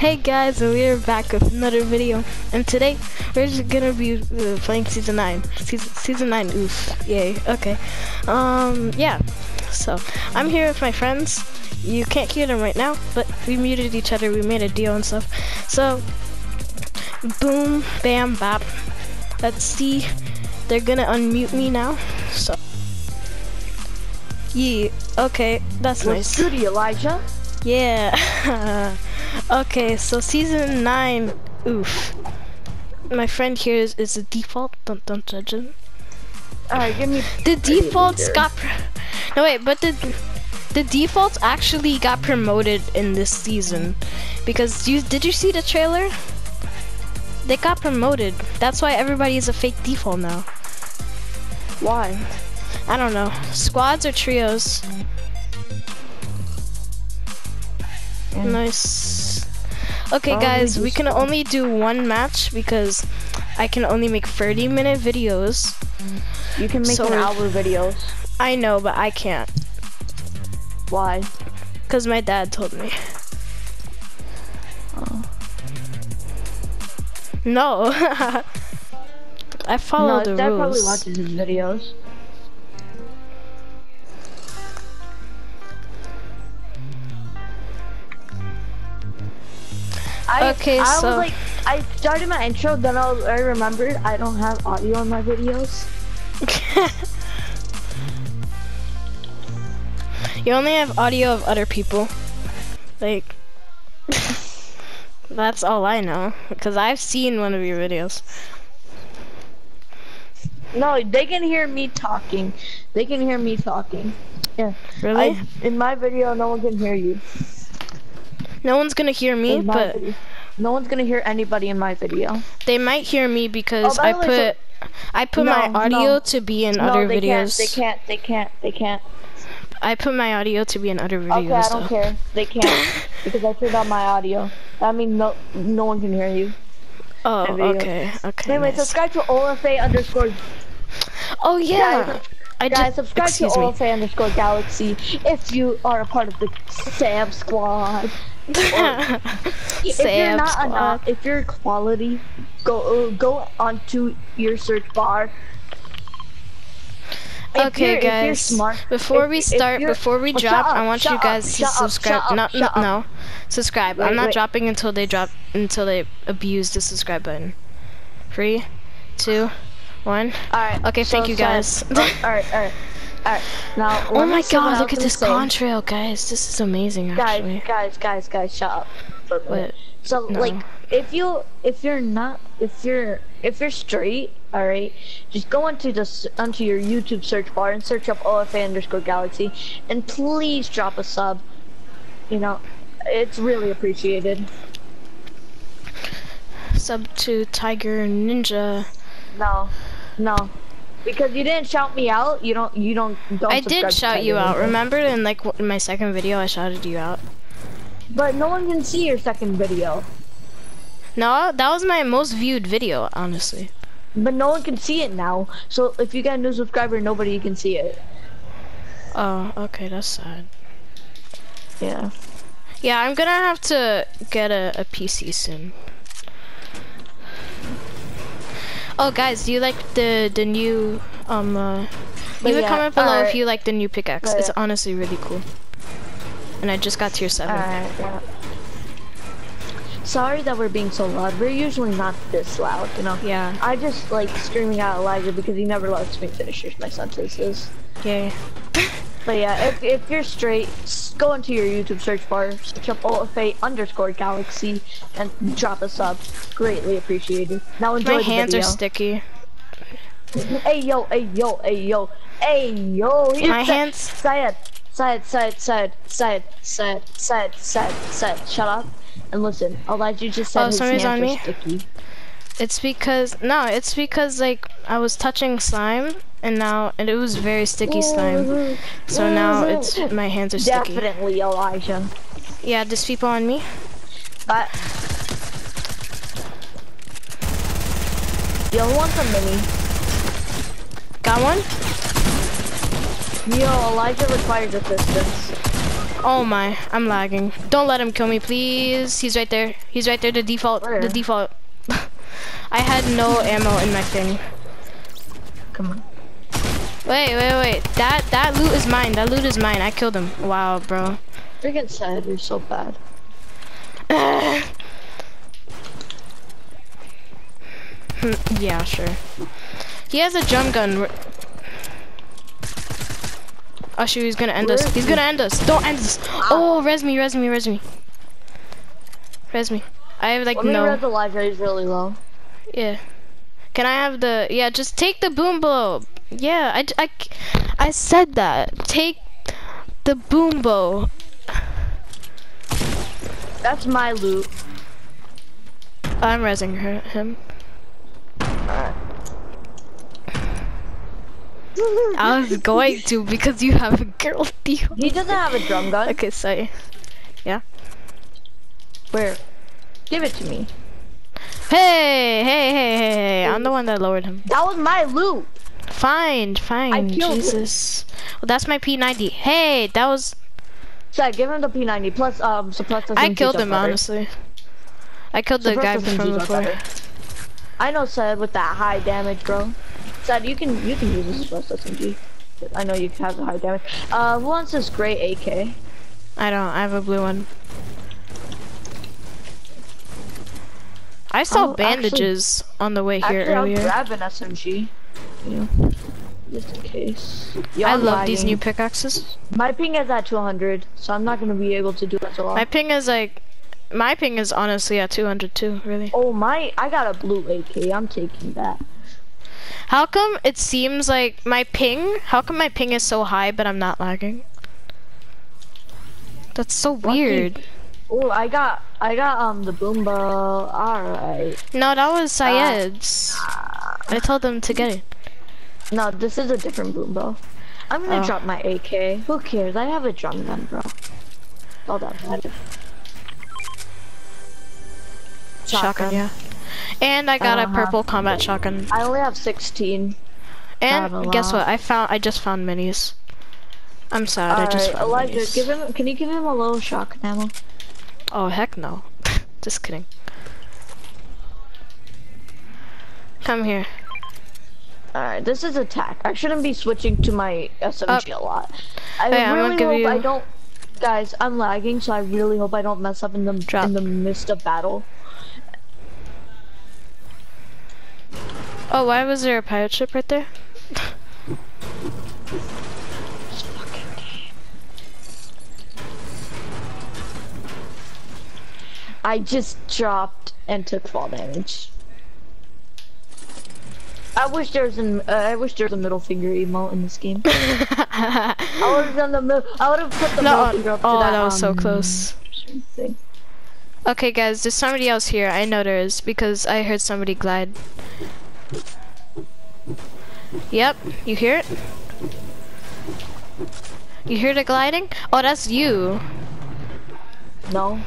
Hey guys, and we're back with another video. And today, we're just gonna be uh, playing season nine. Season season nine. Oof. Yay. Okay. Um. Yeah. So I'm here with my friends. You can't hear them right now, but we muted each other. We made a deal and stuff. So, boom, bam, bop. Let's see. They're gonna unmute me now. So. Yeah. Okay. That's What's nice. good, Elijah? Yeah. okay, so season nine. Oof. My friend here is, is the default. Don't don't judge him. Alright, give me. The defaults got. Pr- no wait, but the the defaults actually got promoted in this season because you did you see the trailer? They got promoted. That's why everybody is a fake default now. Why? I don't know. Squads or trios? Mm. Nice. Okay, we guys, we can only do one match because I can only make 30 minute videos. You can make So- an hour videos. I know, but I can't Why? because my dad told me. Oh. No. I follow no, the Dad probably rules. watches his videos. I, Okay, I so- was like, I started my intro, then I, was, I remembered I don't have audio on my videos. you only have audio of other people. Like, that's all I know because I've seen one of your videos. No, they can hear me talking. They can hear me talking. Yeah. Really? I, in my video, no one can hear you. No one's gonna hear me, but video. No one's gonna hear anybody in my video. they might hear me because Oh, I way, put so- I put my audio no. to be in no, other they videos. can't. They can't. They can't. They can't. I put my audio to be in other videos. Okay, I don't though. care. They can't because I turned on my audio. That means no, no one can hear you. Oh, okay, okay. Anyway, nice. subscribe to OFA underscore. Oh yeah, Guys, I Guys, just subscribe to. OFA underscore Galaxy if you are a part of the Sam Squad. if you're not enough, if you're quality, go uh, go onto your search bar. If Okay, you're- if you're guys. smart- Before if- we start, before we Oh, drop, up, I want you up, guys to shut up, subscribe. no, no, up. no, subscribe. Wait, I'm not wait. dropping until they drop, until they abuse the subscribe button. Three, two, one. Alright. Okay, thank you, guys. Alright, alright. Alright. Now, Oh my God! Look at this contrail, guys. This is amazing, Guys, actually. guys, guys, guys, guys, shut up. for a minute. What? So No. like, if you, if you're not, if you're, if you're straight, all right, just go onto the onto your YouTube search bar and search up OFA underscore Galaxy, and please drop a sub. You know, it's really appreciated. Sub to Tiger Ninja. No, no, because you didn't shout me out. You don't, you don't. don't I did shout you out. Remember in like in my second video, I shouted you out. But no one can see your second video. No, that was my most viewed video, honestly. But no one can see it now. So if you get a new subscriber, nobody can see it. Oh, okay, that's sad. Yeah. Yeah, I'm gonna have to get a, a PC soon. Oh, guys, do you like the the new um? Uh, leave a comment below if you like the new pickaxe. But It's yeah. honestly really cool. And I just got tier seven. Alright, yeah. Sorry that we're being so loud. We're usually not this loud, you know. Yeah. I just like screaming out Elijah because he never lets me finish my sentences. Yay. But yeah, if, if you're straight, go into your YouTube search bar, search up OFA underscore galaxy, and drop a sub. Greatly appreciated. Now enjoy My the hands video. are sticky. Hey yo, hey yo, hey yo, hey yo. My hands- Syed, Syed, Syed, Syed, Syed, Syed, Syed, Syed, Syed. Shut up and listen. Elijah just said Oh, his hands on are me? sticky. It's because no, it's because like I was touching slime and now and it was very sticky slime. So now it's my hands are sticky. Definitely Elijah. Yeah, there's people on me. But yo, who wants a mini? Got one? Yo, Elijah requires assistance. Oh my, I'm lagging. Don't let him kill me, please. He's right there. He's right there. The default. Where? The default. I had no ammo in my thing. Come on. Wait, wait, wait. That that loot is mine. That loot is mine. I killed him. Wow, bro. Freaking sad. You're so bad. yeah, sure. He has a drum gun. Oh shoot, he's gonna end Where us. He's he? gonna end us. Don't end us. Ah. Oh, res me, res me, res me. Res me. I have like Let me no. read the Elijah. He's really low. Yeah. Can I have the? Yeah, just take the boom bow. Yeah, I, I, I said that. Take the boom bow. That's my loot. I'm resing her, him. I was going to because you have a girl deal. He doesn't have a drum gun. Okay, sorry. Yeah. Where? Give it to me. Hey, hey, hey, hey, hey! I'm the one that lowered him. That was my loot. Fine, fine. killed him. Jesus. Well, that's my P90. Hey, that was. So give him the P90 plus um suppressor. I killed him honestly. I killed the guy from before. I know Syed with that high damage, bro. Syed, you can you can use this suppressed SMG. I know you have the high damage. Uh, who wants this gray AK? I don't. I have a blue one. I saw I'll actually- bandages on the way here Actually, earlier. I'll grab an SMG. Yeah. Just in case. Yo, I I'm love these new pickaxes. My ping is at 200, so I'm not gonna be able to do it so long. My ping is like, my ping is honestly at 200 too. Really. Oh my! I got a blue AK. I'm taking that. How come it seems like my ping? How come my ping is so high but I'm not lagging? That's so weird. Oh, I got I got um the boomba. All right. No, that was Syed's. I told them to get it. No, this is a different boomba. I'm gonna Oh. drop my AK. Who cares? I have a drum gun, bro. All that matters. Shotgun, yeah. And I got a Uh-huh. purple combat shotgun. I only have 16. And guess what? I found. I just found minis. I'm sad. I just Alright, found Elijah, minis. give him. Can you give him a little shotgun ammo? Oh heck no. just kidding. Come here. Alright, this is attack. I shouldn't be switching to my SMG a lot. I Hey, I'm gonna really hope I don't. Guys, I'm lagging, so I really hope I don't mess up in the Drop. in the midst of battle. Oh, why was there a pirate ship right there? I just dropped and took fall damage. I wish there was an uh, I wish there was a middle finger emote in this game. I would have done the mid- I would have put the middle finger up to Oh, that, that was so um, close. Thing. Okay, guys, there's somebody else here. I know there is because I heard somebody glide. Yep, you hear it? You hear the gliding? Oh, that's you. No,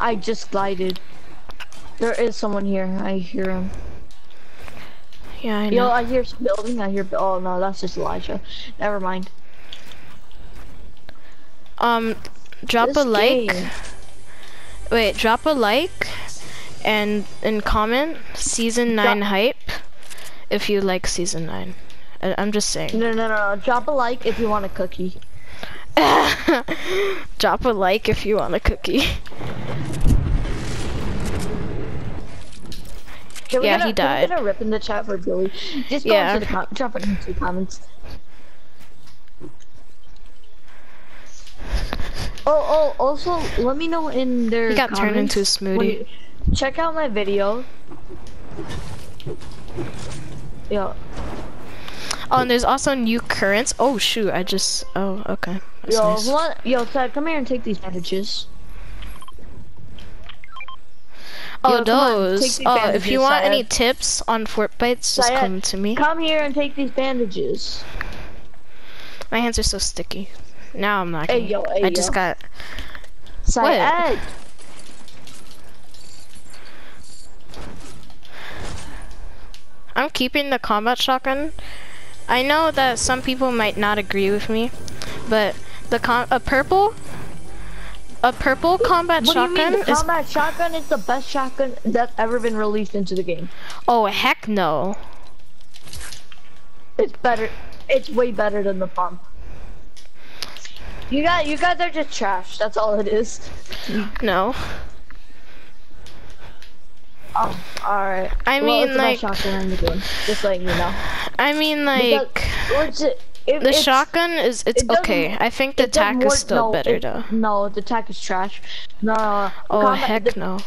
I just glided. There is someone here. I hear him. Yeah, I Yo. I hear some building. I hear. Oh no, that's just Elijah. Never mind. Um, drop This a like. game- Wait, drop a like, and and comment season nine hype if you like season nine. I, I'm just saying. No, no, no, no. Drop a like if you want a cookie. drop a like if you want a cookie. Can Yeah, get a, he Can we died. get a rip in the chat for Billy? Just go Yeah. into the com- drop it into the comments. Oh, oh, also, let me know in their He got turned into a smoothie. you- Check out my video. Yo, Oh, and there's also new currents. Oh shoot, I just. Oh, okay. That's yo, nice. what? Yo, Ted, come here and take these bandages. Oh, Yo, take those. Oh, if you want any tips on Fortbytes, just Syed, come to me. Come here and take these bandages. My hands are so sticky. Now I'm not. Hey, yo, hey, I just got. Syed. I'm keeping the combat shotgun. I know that some people might not agree with me, but the com a purple a purple combat What shotgun do you mean? The is. combat shotgun is the best shotgun that's ever been released into the game. Oh heck no. It's better. It's way better than the pump. You got, you guys are just trash. That's all it is. No. Oh, all right. I well, mean, it's the best like- shotgun in the game. Just letting you know. I mean like Legit, if the shotgun is it's it okay. I think the it doesn't tack work- is still no, better it- though. No, the tack is trash. No, no, no. The Oh combat- heck the, no.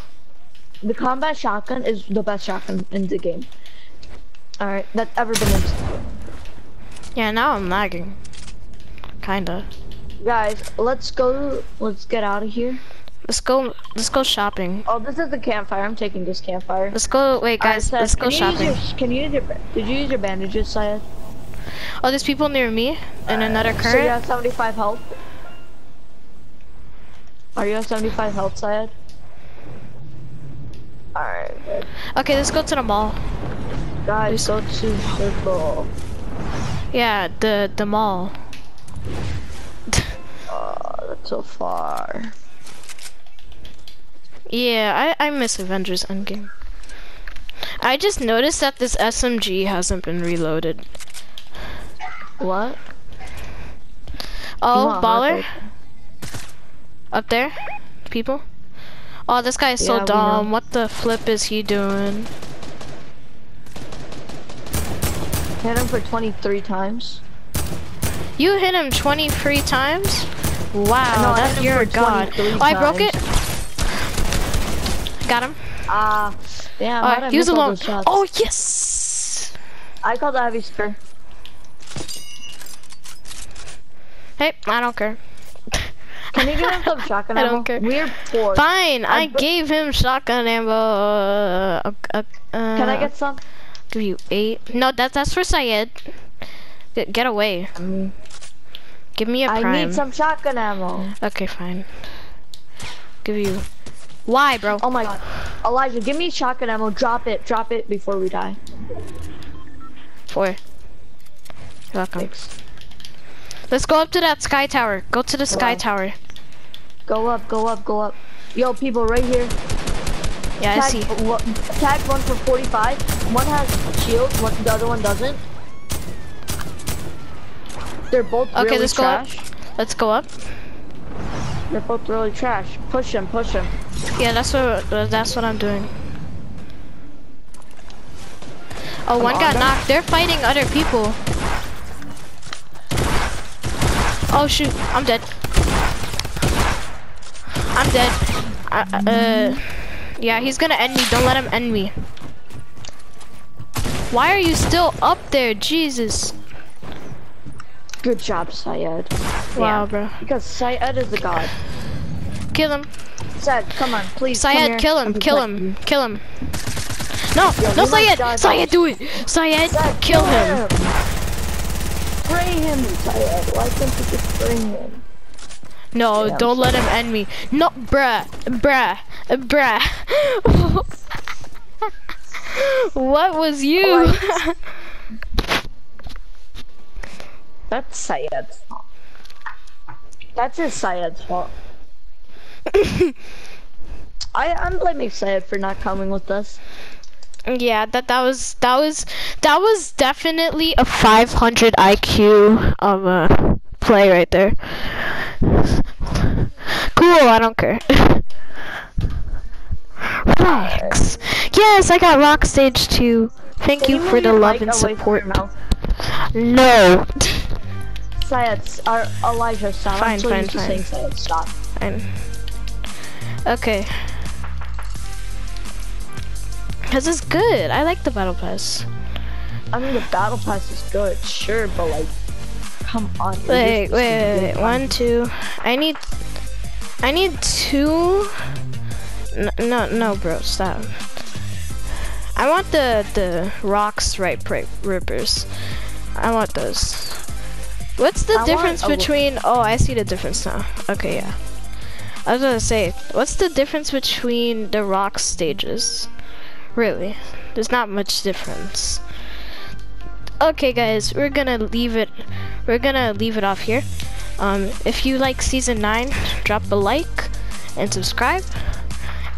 the combat shotgun is the best shotgun in the game. All right, that's ever been in. Yeah, now I'm lagging. Kinda. Guys, let's go. Let's get out of here. Let's go. Let's go shopping. Oh, this is the campfire. I'm taking this campfire. Let's go. Wait, guys. Seth, let's go can you shopping. Use your, can you use your? Did you use your bandages, Syed? Oh, there's people near me in another current. So you have 75 health. Are you at 75 health, Syed? Alright. Okay, let's go to the mall. Guys, go to circle. Yeah, the the mall. Oh, that's so far. Yeah, I I miss Avengers Endgame. I just noticed that this SMG hasn't been reloaded. What? Oh, baller up there, people. Oh, this guy is so Yeah, we dumb. What the flip is he doing? Hit him for 23 times. You hit him 23 times? Wow, No, I that's hit him your god. Oh, I broke it. Got him. Ah, damn. how'd Alright, he was alone. Oh yes. I called the heavy spear. Hey, I don't care. Can you give him some shotgun I don't care. We're poor. Fine, I, I gave him shotgun ammo. Uh, uh, uh, Can I get some? give you eight? No, that that's for Syed. Get, get away. Um, Give me a I prime. need some shotgun ammo. Okay, fine. Give you. Why, bro? Oh my god. Elijah, give me shotgun ammo. Drop it. Drop it before we die. Four. You're welcome. Thanks. Let's go up to that sky tower. Go to the sky Wow. tower. Go up, go up, go up. Yo, people, right here. Yeah, I see. tag one for 45. One has shield, one, the other one doesn't. They're both Okay, really let's go up. Let's go up. They're both really trash. Push them, push them. Yeah, that's what uh, that's what I'm doing. Oh, one on got then. knocked. They're fighting other people. Oh shoot, I'm dead. I'm dead. I, uh, yeah, he's gonna end me. Don't let him end me. Why are you still up there? Jesus. Good job, Syed. Wow, Yeah. bro. Because Syed is a god. Kill him. Syed, come on, please. Syed, kill him. Kill him. Kill him. No, Yo, no, Syed. Syed, do it. Syed. Syed, kill him. Spray him, Syed. Why can't you just spray him? No, Yeah, don't let him end me. No, bruh, bruh, bruh. what was you? Oh, That's Syed's fault. That's just Syed's fault. I, I'm blaming Syed for not coming with us. Yeah, that that was that was that was definitely a 500 IQ um uh, play right there. Cool, I don't care. Relax. Yes, I got Rox stage two. Thank Can you for the love and away from your support. No. Syed, or Elijah, stop. Fine, I'm fine, fine. saying Syed, stop. Fine. Okay. Cause it's good. I like the battle pass. I mean, the battle pass is good, sure, but like, come on. Wait, wait, wait, wait. One, two. I need. I need two. No, no, no, bro. Stop. I want the the rock stripe ri- rippers. I want those. What's the I difference between? Oh, I see the difference now. Okay, yeah. I was gonna say, what's the difference between the Rox stages? Really, there's not much difference. Okay, guys, we're gonna leave it. We're gonna leave it off here. Um, if you like season nine, drop a like. and subscribe.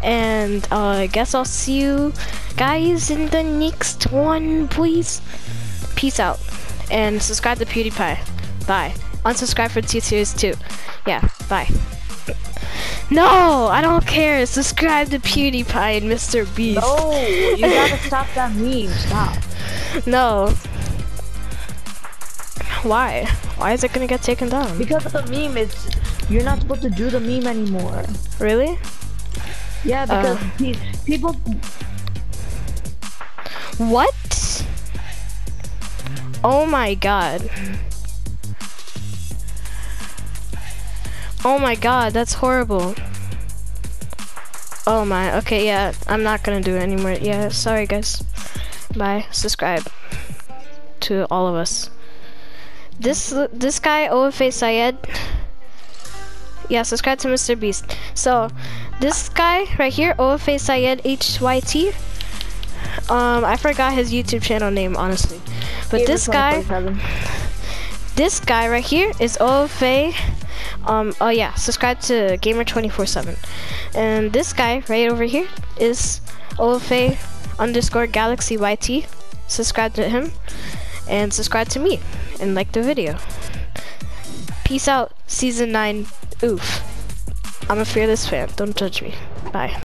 And uh, I guess I'll see you guys in the next one, please. Peace out. And subscribe to PewDiePie. Bye. Unsubscribe for T-Series 2. Yeah, bye. No, I don't care. Subscribe to PewDiePie and Mr. Beast. No, you gotta stop that meme. Stop. No. Why? Why is it gonna get taken down? Because of the meme, it's you're not supposed to do the meme anymore. Really? Yeah, because Uh. pe- people. What? Oh my god. Oh my god, that's horrible. Oh my, okay, yeah, I'm not gonna do it anymore. Yeah, sorry guys. Bye, subscribe to all of us. This this guy, OFA Syed, yeah, subscribe to Mr. Beast. So, this guy right here, OFA Syed HYT, um, I forgot his YouTube channel name, honestly. But this guy, 24/7. This guy right here is OFA. Um, oh yeah, subscribe to Gamer 24/7. And this guy right over here is OFA underscore Galaxy YT. Subscribe to him and subscribe to me and like the video. Peace out, season 9. Oof. I'm a fearless fan. Don't judge me. Bye.